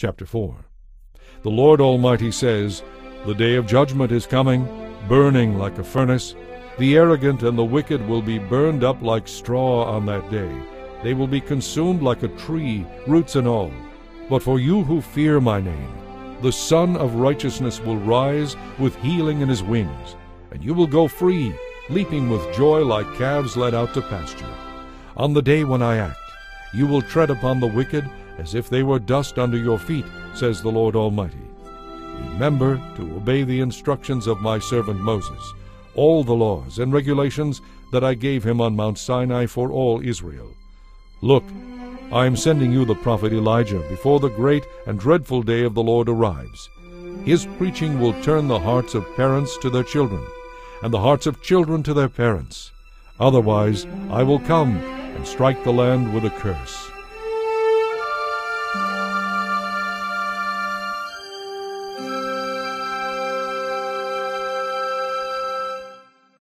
Chapter 4 The Lord Almighty says, The day of judgment is coming, burning like a furnace. The arrogant and the wicked will be burned up like straw on that day. They will be consumed like a tree, roots and all. But for you who fear my name, the Sun of righteousness will rise with healing in his wings, and you will go free, leaping with joy like calves led out to pasture. On the day when I act, you will tread upon the wicked as if they were dust under your feet, says the Lord Almighty. Remember to obey the instructions of my servant Moses, all the laws and regulations that I gave him on Mount Sinai for all Israel. Look, I am sending you the prophet Elijah before the great and dreadful day of the Lord arrives. His preaching will turn the hearts of parents to their children, and the hearts of children to their parents. Otherwise I will come and strike the land with a curse.